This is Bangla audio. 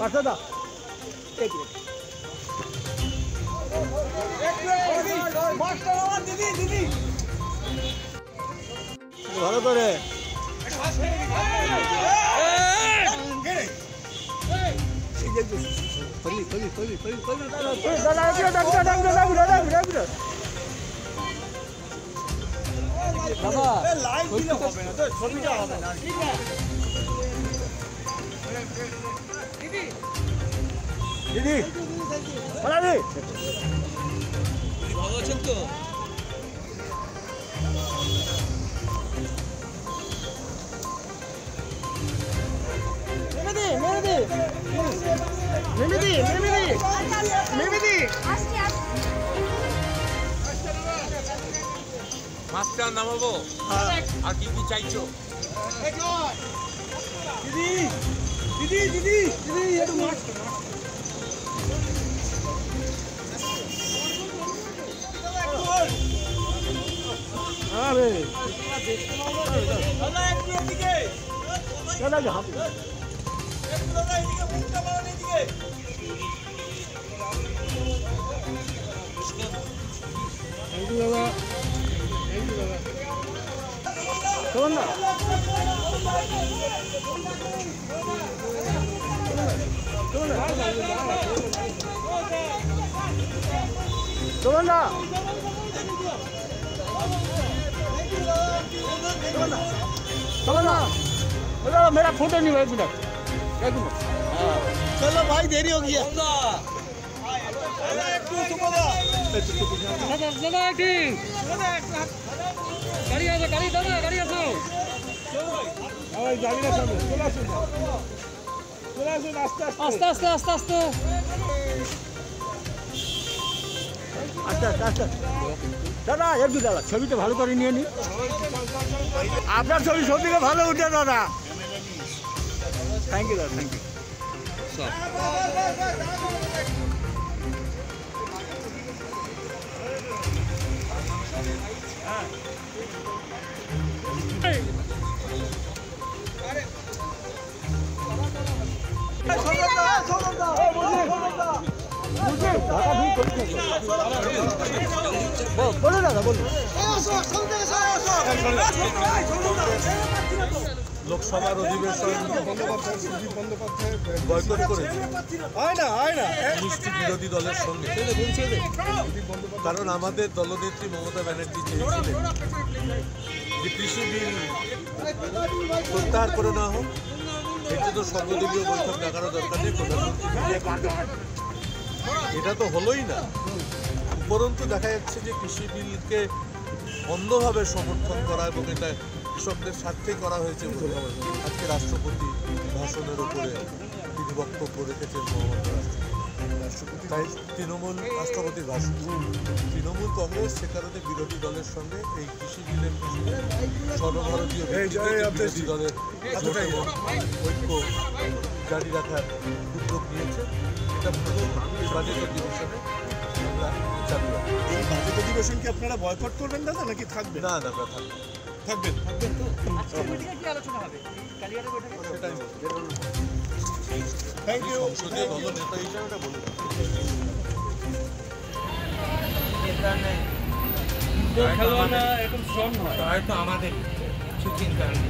পার্সাদা এক মিনিট দিদি ভালো করে বাবা লাইট দিলে হবে না তো ছবিটা হবে না ঠিক আছে দিদি পালাবি ভালো আছেন তো মেমেদি মেমেদি মেমেদি মেমেদি মেমেদি নামাবো? আর কি কি চাইছো? দিদি দিদি দিদি দিদি একটু মাছ Come on now. चलो मेरा फ़ोटो नहीं भाई मिनट। एक मिनट। चलो भाई देरी हो गई है আস্তে আস্তে আস্তে আস্তে আচ্ছা আস্তে আস্তে দাদা, একটু দাদা, ছবিটা ভালো করে নিয়ে নি। আপনার ছবি সবদিকে ভালো উঠে, দাদা। থ্যাংক ইউ দাদা থ্যাংক ইউ বলো দাদা বলো লোকসভার অধিবেশন বয়কট করেছে। হয় না হয় না। মিষ্টি বিরোধী দলের সঙ্গে। কারণ আমাদের দলনেত্রী মমতা ব্যানার্জি চেয়েছিলেন যে কৃষি বিল প্রত্যাহার করে না হোক। এর তো সর্বদলীয় বৈঠক ডাকারও দরকার নেই প্রধানমন্ত্রী। এটা তো হলোই না। উপরন্তু দেখা যাচ্ছে যে কৃষি বিলকে অন্ধভাবে সমর্থন করা এবং এটা কৃষকদের স্বার্থে করা হয়েছে আজকে রাষ্ট্রপতি ভাষণের উপরে তিনি বক্তব্য রেখেছেন রাষ্ট্রপতি। তাই তৃণমূল রাষ্ট্রপতির ভাষণ। তৃণমূল কংগ্রেস সে কারণে বিরোধী দলের সঙ্গে এই কৃষি বিলের সর্বভারতীয় বিরোধী দলের এতটাই ঐক্য জারি রাখার উদ্যোগ নিয়েছে। এটা প্রথম বাজেট অধিবেশনে আমরা চালু রাখব। এই বাজেট অধিবেশন কি আপনারা বয়কট করবেন দাদা নাকি থাকবেন? না দাদা থাকব থাকবেন? থাকবেন তো? সেটাই থ্যাংক ইউ সংসদীয় দল নেতা হিসাবে এটা বলব। খেলোয়াড়রা এরকম স্ট্রং হয়। হয়তো আমাদের কিছু চিন্তা নেই।